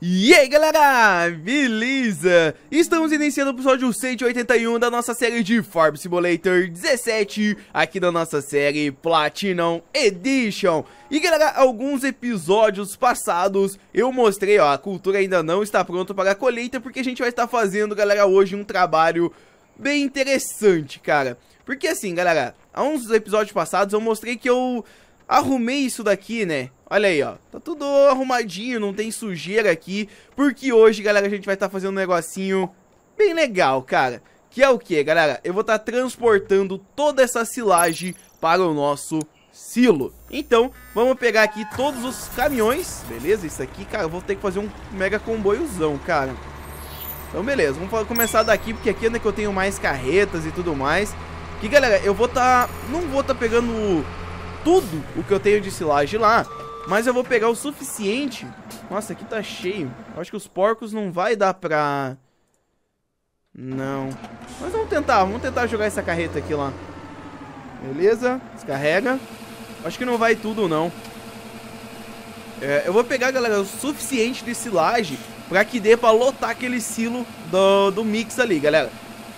E aí galera, beleza? Estamos iniciando o episódio 181 da nossa série de Farm Simulator 17 Aqui da nossa série Platinum Edition E galera, alguns episódios passados eu mostrei, ó, a cultura ainda não está pronta para a colheita Porque a gente vai estar fazendo, galera, hoje um trabalho bem interessante, cara Porque assim, galera, há uns episódios passados eu mostrei que eu arrumei isso daqui, né? Olha aí, ó. Tá tudo arrumadinho, não tem sujeira aqui. Porque hoje, galera, a gente vai estar tá fazendo um negocinho bem legal, cara. Que é o que, galera? Eu vou estar tá transportando toda essa silagem para o nosso silo. Então, vamos pegar aqui todos os caminhões. Beleza? Isso aqui, cara, eu vou ter que fazer um mega comboiozão, cara. Então, beleza. Vamos começar daqui, porque aqui é que eu tenho mais carretas e tudo mais. Que, galera, eu vou estar... Tá, não vou estar tá pegando tudo o que eu tenho de silagem lá. Mas eu vou pegar o suficiente. Nossa, aqui tá cheio. Eu acho que os porcos não vai dar pra... Não. Mas vamos tentar, vamos tentar jogar essa carreta aqui lá. Beleza, descarrega. Acho que não vai tudo, não. É, eu vou pegar, galera, o suficiente de silagem pra que dê pra lotar aquele silo do, do mix ali, galera.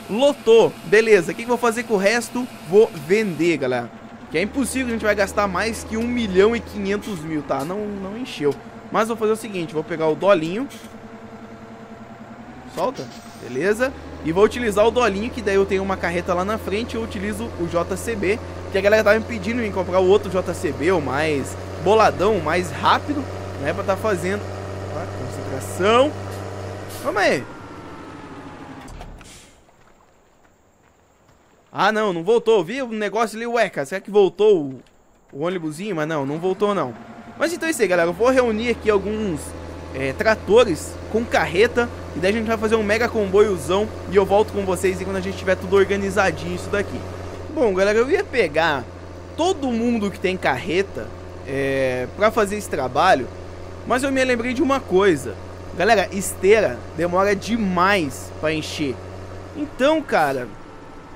Lotou, beleza. O que, que eu vou fazer com o resto? Vou vender, galera. Que é impossível, a gente vai gastar mais que 1 milhão e 500 mil, tá? Não, não encheu. Mas vou fazer o seguinte, vou pegar o dolinho. Solta. Beleza. E vou utilizar o dolinho, que daí eu tenho uma carreta lá na frente. Eu utilizo o JCB, que a galera tava me pedindo em comprar o outro JCB, o mais boladão, o mais rápido, né? Pra tá fazendo. Ah, concentração. Vamos aí. Ah, não, não voltou. Vi o negócio ali, ué, cara, será que voltou o, o ônibusinho? Mas não, não voltou não. Mas então é isso aí, galera. Eu vou reunir aqui alguns é, tratores com carreta. E daí a gente vai fazer um mega comboiozão. E eu volto com vocês quando a gente tiver tudo organizadinho isso daqui. Bom, galera, eu ia pegar todo mundo que tem carreta é, pra fazer esse trabalho. Mas eu me lembrei de uma coisa. Galera, esteira demora demais pra encher. Então, cara,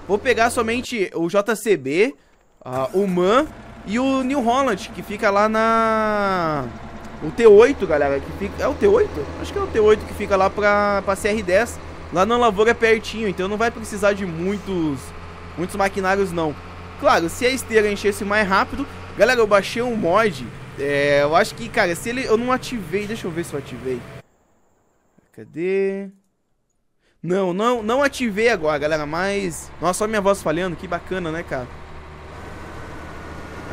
Vou pegar somente o JCB, uh, o MAN e o New Holland, que fica lá na... O T8, galera, que fica... É o T8? Acho que é o T8 que fica lá pra, pra CR10. Lá na lavoura é pertinho, então não vai precisar de muitos, muitos maquinários, não. Claro, se a esteira enchesse mais rápido... Galera, eu baixei um mod. É, eu acho que, cara, se ele... Eu não ativei... Deixa eu ver se eu ativei. Cadê... Não, não, não ativei agora, galera, mas... Nossa, só minha voz falhando, que bacana, né, cara?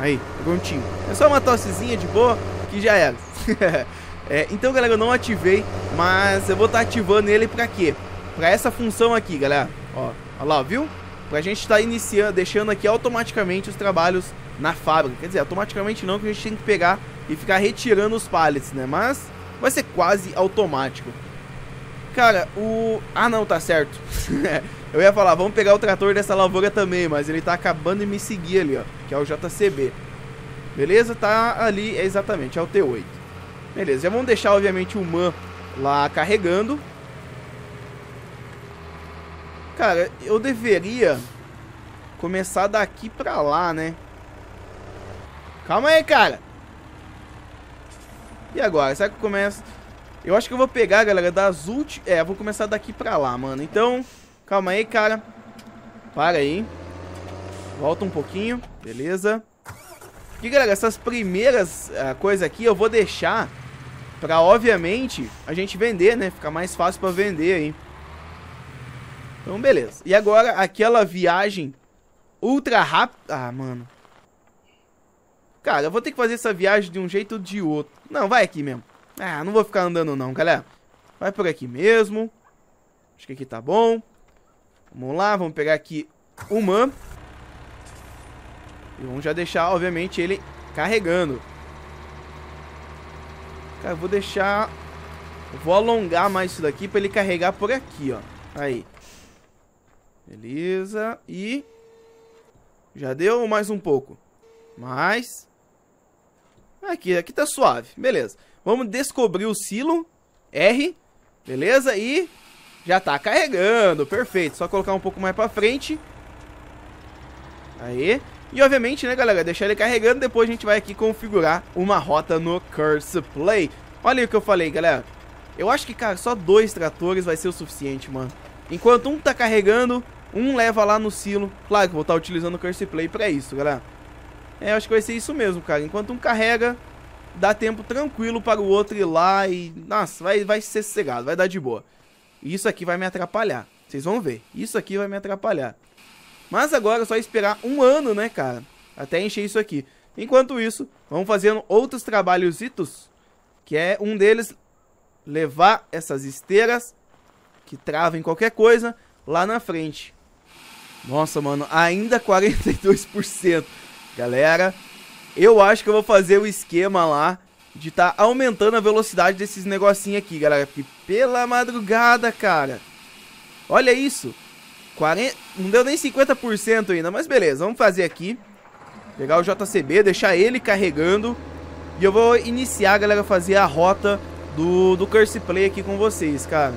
Aí, prontinho. É só uma tossezinha de boa, que já era. é, então, galera, eu não ativei, mas eu vou estar tá ativando ele pra quê? Pra essa função aqui, galera. Ó, ó lá, viu? Pra gente estar tá iniciando, deixando aqui automaticamente os trabalhos na fábrica. Quer dizer, automaticamente não, que a gente tem que pegar e ficar retirando os pallets, né? Mas vai ser quase automático. Cara, o... Ah, não, tá certo. eu ia falar, vamos pegar o trator dessa lavoura também, mas ele tá acabando de me seguir ali, ó. Que é o JCB. Beleza? Tá ali, é exatamente, é o T8. Beleza, já vamos deixar, obviamente, o MAN lá carregando. Cara, eu deveria começar daqui pra lá, né? Calma aí, cara. E agora? Será que eu começo... Eu acho que eu vou pegar, galera, das últimas... É, vou começar daqui pra lá, mano. Então, calma aí, cara. Para aí. Volta um pouquinho. Beleza. E, galera, essas primeiras uh, coisas aqui eu vou deixar pra, obviamente, a gente vender, né? Ficar mais fácil pra vender aí. Então, beleza. E agora, aquela viagem ultra rápida... Ah, mano. Cara, eu vou ter que fazer essa viagem de um jeito ou de outro. Não, vai aqui mesmo. Ah, não vou ficar andando não, galera. Vai por aqui mesmo. Acho que aqui tá bom. Vamos lá, vamos pegar aqui uma. E vamos já deixar, obviamente, ele carregando. Cara, eu vou deixar... Eu vou alongar mais isso daqui pra ele carregar por aqui, ó. Aí. Beleza. E... Já deu mais um pouco. Mais. Aqui, aqui tá suave. Beleza. Vamos descobrir o silo. R. Beleza? E já tá carregando. Perfeito. Só colocar um pouco mais pra frente. Aí. E obviamente, né, galera, deixar ele carregando. Depois a gente vai aqui configurar uma rota no Curse Play. Olha o que eu falei, galera. Eu acho que, cara, só dois tratores vai ser o suficiente, mano. Enquanto um tá carregando, um leva lá no silo. Claro que vou estar tá utilizando o Curse Play pra isso, galera. É, eu acho que vai ser isso mesmo, cara. Enquanto um carrega, dá tempo tranquilo para o outro ir lá e... Nossa, vai, vai ser sossegado, vai dar de boa. Isso aqui vai me atrapalhar. Vocês vão ver. Isso aqui vai me atrapalhar. Mas agora é só esperar um ano, né, cara? Até encher isso aqui. Enquanto isso, vamos fazendo outros trabalhos, que é um deles levar essas esteiras que travem qualquer coisa lá na frente. Nossa, mano, ainda 42%. Galera, eu acho que eu vou fazer o esquema lá de tá aumentando a velocidade desses negocinhos aqui, galera. Porque pela madrugada, cara. Olha isso. 40, não deu nem 50% ainda, mas beleza, vamos fazer aqui. Pegar o JCB, deixar ele carregando. E eu vou iniciar, galera, fazer a rota do, do Curse Play aqui com vocês, cara.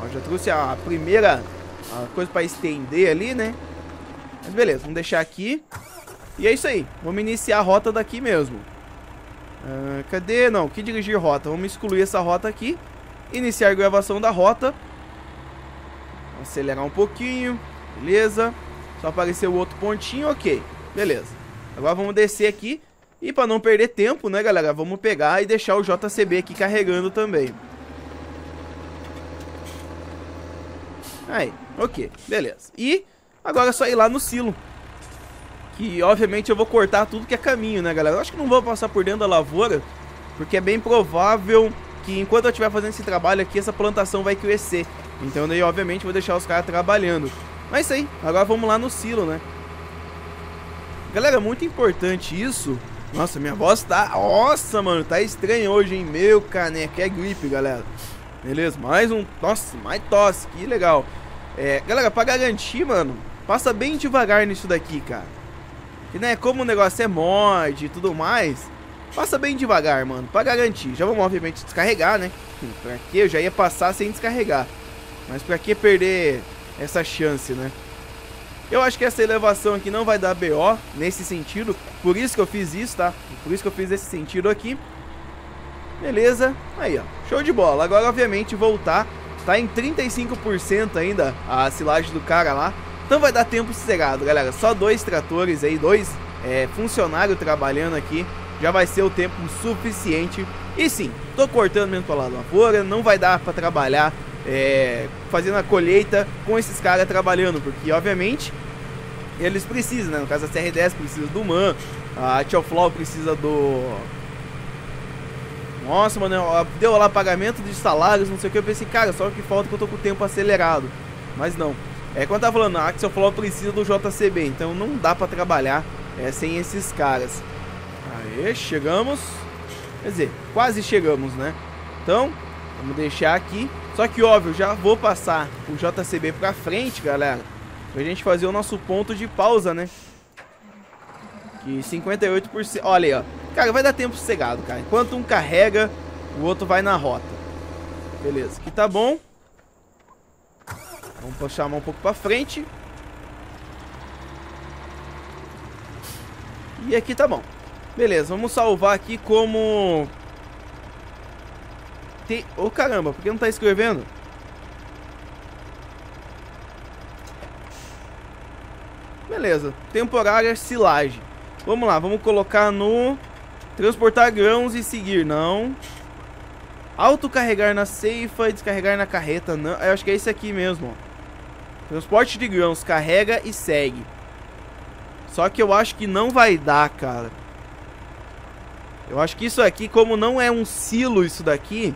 Ó, já trouxe a primeira a coisa pra estender ali, né? Mas beleza, vamos deixar aqui. E é isso aí, vamos iniciar a rota daqui mesmo. Uh, cadê? Não, que dirigir rota. Vamos excluir essa rota aqui. Iniciar a gravação da rota. Acelerar um pouquinho. Beleza. Só apareceu o outro pontinho, ok. Beleza. Agora vamos descer aqui. E para não perder tempo, né, galera? Vamos pegar e deixar o JCB aqui carregando também. Aí, ok. Beleza. E agora é só ir lá no silo. Que, obviamente, eu vou cortar tudo que é caminho, né, galera? Eu acho que não vou passar por dentro da lavoura. Porque é bem provável que enquanto eu estiver fazendo esse trabalho aqui, essa plantação vai crescer. Então daí, obviamente, vou deixar os caras trabalhando. Mas isso aí, agora vamos lá no silo, né? Galera, muito importante isso. Nossa, minha voz tá... Nossa, mano, tá estranho hoje, hein? Meu caneco, é gripe, galera. Beleza, mais um... Nossa, mais tosse, que legal. É, galera, pra garantir, mano, passa bem devagar nisso daqui, cara. E, né, como o negócio é mod e tudo mais, passa bem devagar, mano, pra garantir. Já vamos, obviamente, descarregar, né? Pra que eu já ia passar sem descarregar. Mas pra que perder essa chance, né? Eu acho que essa elevação aqui não vai dar BO nesse sentido. Por isso que eu fiz isso, tá? Por isso que eu fiz esse sentido aqui. Beleza. Aí, ó. Show de bola. Agora, obviamente, voltar. Tá em 35% ainda a silagem do cara lá. Então vai dar tempo sossegado, galera. Só dois tratores aí, dois é, funcionários trabalhando aqui. Já vai ser o tempo suficiente. E sim, tô cortando da lavoura. Não vai dar pra trabalhar é, fazendo a colheita com esses caras trabalhando, porque obviamente eles precisam, né? No caso a CR10 precisa do MAN, a Tioflow precisa do. Nossa, mano, deu lá pagamento de salários, não sei o que. Eu pensei, cara, só que falta que eu tô com o tempo acelerado. Mas não. É quando eu tava falando, a Axel Flow precisa do JCB, então não dá pra trabalhar é, sem esses caras. Aê, chegamos. Quer dizer, quase chegamos, né? Então, vamos deixar aqui só que, óbvio, já vou passar o JCB pra frente, galera. Pra gente fazer o nosso ponto de pausa, né? Que 58%... Olha aí, ó. Cara, vai dar tempo sossegado, cara. Enquanto um carrega, o outro vai na rota. Beleza. Aqui tá bom. Vamos puxar a mão um pouco pra frente. E aqui tá bom. Beleza, vamos salvar aqui como tem... Ô oh, caramba, por que não tá escrevendo? Beleza, temporária silagem. Vamos lá, vamos colocar no... Transportar grãos e seguir, não. Autocarregar na ceifa e descarregar na carreta, não. Eu acho que é esse aqui mesmo, ó. Transporte de grãos, carrega e segue. Só que eu acho que não vai dar, cara. Eu acho que isso aqui, como não é um silo isso daqui,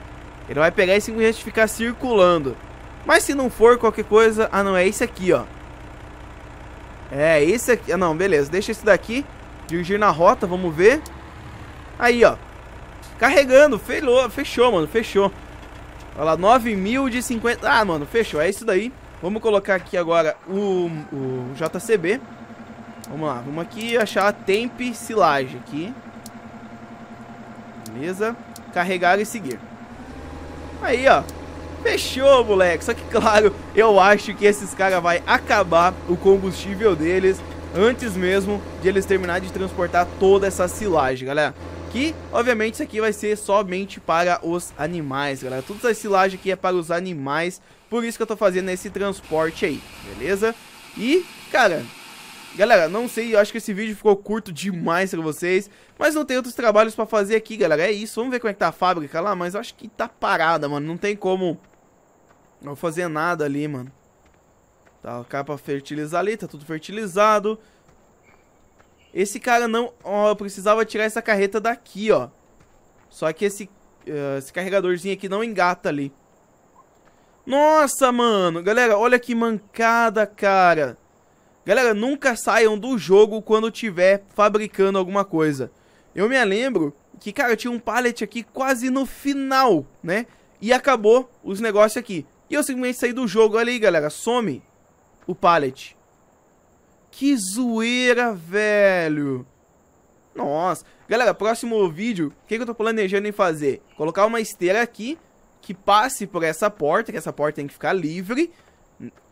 ele vai pegar e simplesmente ficar circulando. Mas se não for qualquer coisa... Ah, não, é esse aqui, ó. É, esse aqui... Ah, não, beleza. Deixa esse daqui. Dirigir na rota, vamos ver. Aí, ó. Carregando. Fechou, fechou mano. Fechou. Olha lá, 9 mil de 50... Ah, mano, fechou. É isso daí. Vamos colocar aqui agora o, o JCB. Vamos lá. Vamos aqui achar a temp silagem aqui. Beleza. Carregar e seguir. Aí, ó. Fechou, moleque. Só que, claro, eu acho que esses caras vai acabar o combustível deles antes mesmo de eles terminarem de transportar toda essa silagem, galera. Que, obviamente, isso aqui vai ser somente para os animais, galera. Toda essa silagem aqui é para os animais, por isso que eu tô fazendo esse transporte aí, beleza? E, cara, galera, não sei, eu acho que esse vídeo ficou curto demais pra vocês, mas não tem outros trabalhos pra fazer aqui, galera. É isso, vamos ver como é que tá a fábrica lá, mas eu acho que tá parada, mano. Não tem como não fazer nada ali, mano. Tá, o cara pra fertilizar ali, tá tudo fertilizado. Esse cara não... Ó, eu precisava tirar essa carreta daqui, ó. Só que esse, uh, esse carregadorzinho aqui não engata ali. Nossa, mano. Galera, olha que mancada, cara. Galera, nunca saiam do jogo quando tiver fabricando alguma coisa. Eu me lembro que, cara, tinha um pallet aqui quase no final, né? E acabou os negócios aqui. E eu simplesmente saí do jogo. Olha aí, galera. Some o pallet. Que zoeira, velho. Nossa. Galera, próximo vídeo, o que, que eu tô planejando em fazer? Colocar uma esteira aqui, que passe por essa porta, que essa porta tem que ficar livre.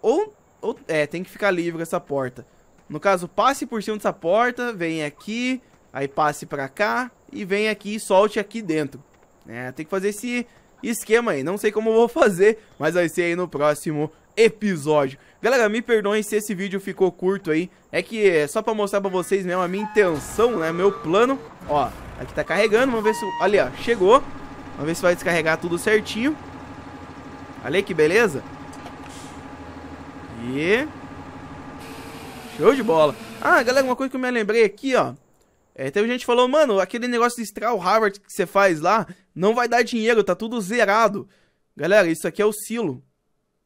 Ou, ou é, tem que ficar livre essa porta. No caso, passe por cima dessa porta, vem aqui, aí passe pra cá, e vem aqui e solte aqui dentro. É, tem que fazer esse esquema aí. Não sei como eu vou fazer, mas vai ser aí no próximo episódio. Galera, me perdoem se esse vídeo ficou curto aí. É que é só pra mostrar pra vocês mesmo a minha intenção, né? Meu plano. Ó, aqui tá carregando. Vamos ver se... Ali, ó, chegou. Vamos ver se vai descarregar tudo certinho. Olha que beleza. E... Show de bola. Ah, galera, uma coisa que eu me lembrei aqui, ó. É, teve gente que falou, mano, aquele negócio de o Harvard que você faz lá, não vai dar dinheiro, tá tudo zerado. Galera, isso aqui é o silo,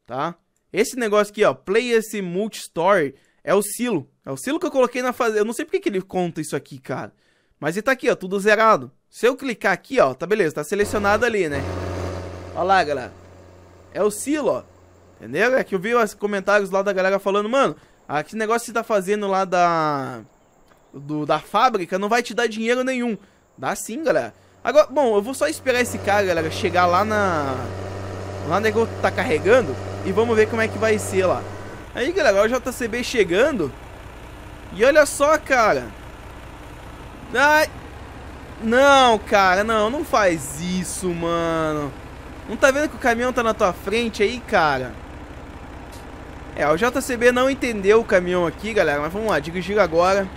tá? Esse negócio aqui, ó, Play esse Multi-Story, é o silo. É o silo que eu coloquei na fase. Eu não sei porque que ele conta isso aqui, cara. Mas ele tá aqui, ó, tudo zerado. Se eu clicar aqui, ó, tá beleza, tá selecionado ali, né? Olha lá, galera. É o silo, ó. Entendeu? É que eu vi os comentários lá da galera falando, mano, aquele negócio que você tá fazendo lá da... Do, da fábrica não vai te dar dinheiro nenhum. Dá sim, galera. Agora, bom, eu vou só esperar esse cara, galera, chegar lá na... Lá onde é que eu tá carregando. E vamos ver como é que vai ser lá. Aí, galera, o JCB chegando. E olha só, cara. Ai. Não, cara, não, não faz isso, mano. Não tá vendo que o caminhão tá na tua frente aí, cara? É, o JCB não entendeu o caminhão aqui, galera. Mas vamos lá, dirigir agora.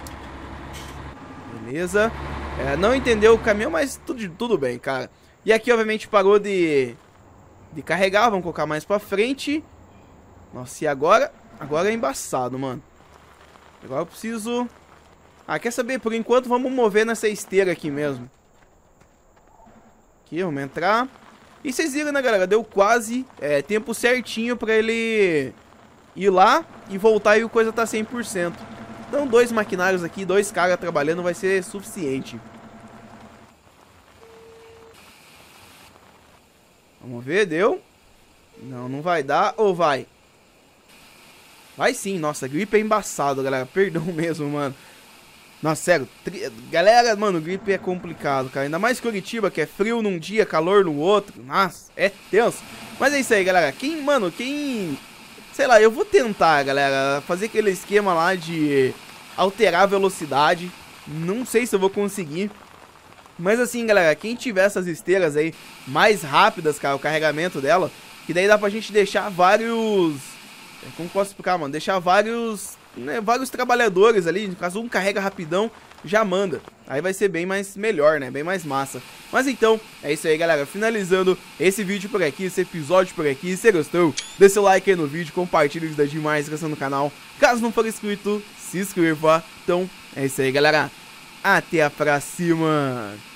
Beleza. É, não entendeu o caminhão, mas tudo, tudo bem, cara. E aqui, obviamente, parou de de carregar. Vamos colocar mais pra frente. Nossa, e agora? Agora é embaçado, mano. Agora eu preciso... Ah, quer saber? Por enquanto vamos mover nessa esteira aqui mesmo. Aqui, vamos entrar. E vocês viram, né, galera? Deu quase é, tempo certinho pra ele ir lá e voltar e o coisa tá 100%. Então, dois maquinários aqui, dois caras trabalhando vai ser suficiente. Vamos ver, deu? Não, não vai dar. Ou vai? Vai sim. Nossa, gripe é embaçado, galera. Perdão mesmo, mano. Nossa, sério. Tri... Galera, mano, gripe é complicado, cara. Ainda mais Curitiba, que é frio num dia, calor no outro. Nossa, é tenso. Mas é isso aí, galera. Quem, mano, quem... Sei lá, eu vou tentar, galera, fazer aquele esquema lá de alterar a velocidade. Não sei se eu vou conseguir. Mas assim, galera, quem tiver essas esteiras aí mais rápidas, cara, o carregamento dela, que daí dá pra gente deixar vários... Como posso explicar, mano? Deixar vários... Né, vários trabalhadores ali, caso um carrega rapidão, já manda. Aí vai ser bem mais melhor, né? Bem mais massa. Mas então, é isso aí, galera. Finalizando esse vídeo por aqui, esse episódio por aqui. Se gostou, deixa o like aí no vídeo, compartilha, ajuda demais a no canal. Caso não for inscrito, se inscreva. Então, é isso aí, galera. Até a próxima!